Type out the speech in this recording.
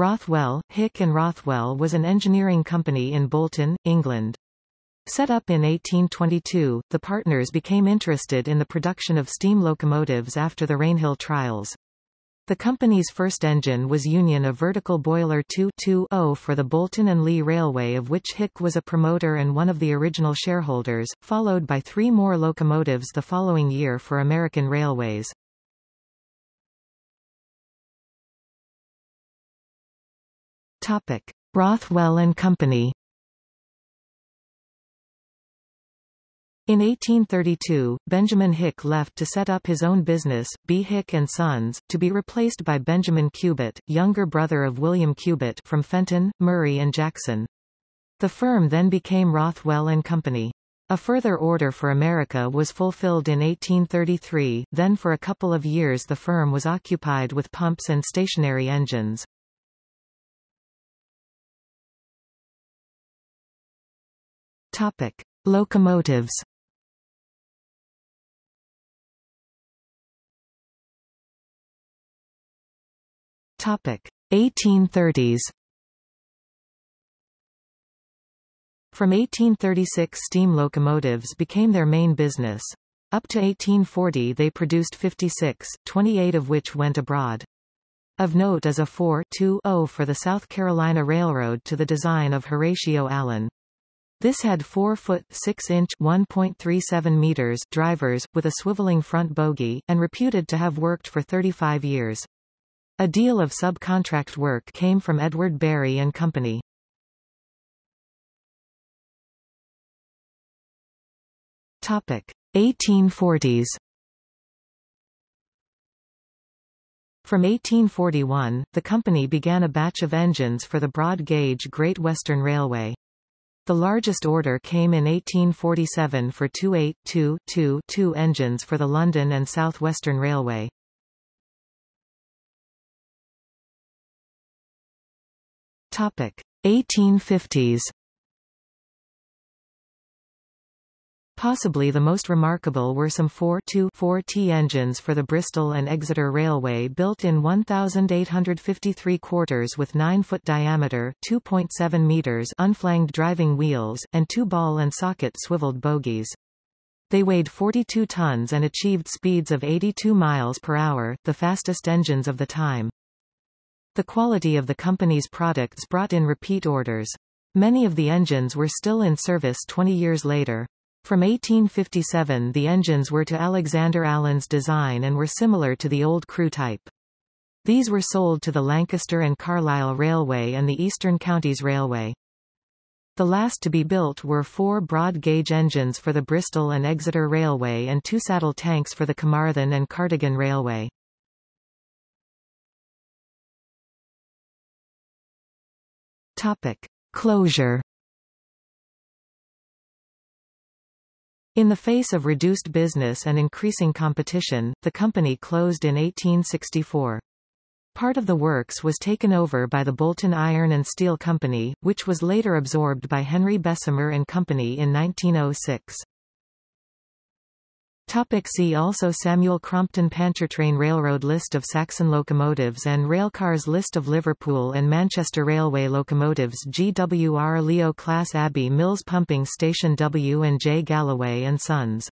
Rothwell, Hick and Rothwell was an engineering company in Bolton, England. Set up in 1822, the partners became interested in the production of steam locomotives after the Rainhill trials. The company's first engine was Union a vertical boiler 2-2-0 for the Bolton and Leigh Railway of which Hick was a promoter and one of the original shareholders, followed by three more locomotives the following year for American Railways. Topic. Rothwell and Company In 1832, Benjamin Hick left to set up his own business, B. Hick & Sons, to be replaced by Benjamin Cubitt, younger brother of William Cubitt from Fenton, Murray and Jackson. The firm then became Rothwell and Company. A further order for America was fulfilled in 1833, then for a couple of years the firm was occupied with pumps and stationary engines. Topic. Locomotives Topic 1830s From 1836 steam locomotives became their main business. Up to 1840 they produced 56, 28 of which went abroad. Of note is a 4-2-0 for the South Carolina Railroad to the design of Horatio Allen. This had 4-foot 6-inch (1.37 meters) drivers, with a swiveling front bogie, and reputed to have worked for 35 years. A deal of subcontract work came from Edward Bury and Company. Topic 1840s. From 1841, the company began a batch of engines for the broad-gauge Great Western Railway. The largest order came in 1847 for two 8-2-2-2 engines for the London and South Western Railway. Topic 1850s Possibly the most remarkable were some 4-2-4T engines for the Bristol and Exeter Railway built in 1,853 quarters with 9-foot diameter 2.7 meters unflanged driving wheels, and two ball and socket swiveled bogies. They weighed 42 tons and achieved speeds of 82 miles per hour, the fastest engines of the time. The quality of the company's products brought in repeat orders. Many of the engines were still in service 20 years later. From 1857 the engines were to Alexander Allan's design and were similar to the old Crewe type. These were sold to the Lancaster and Carlisle Railway and the Eastern Counties Railway. The last to be built were four broad-gauge engines for the Bristol and Exeter Railway and two saddle tanks for the Carmarthen and Cardigan Railway. Topic. Closure In the face of reduced business and increasing competition, the company closed in 1864. Part of the works was taken over by the Bolton Iron and Steel Company, which was later absorbed by Henry Bessemer and Company in 1906. Topic see also Samuel Crompton Pontchartrain Railroad List of Saxon locomotives and Railcars List of Liverpool and Manchester Railway locomotives GWR Leo Class Abbey Mills Pumping Station W and J Galloway and Sons